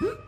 Hmm?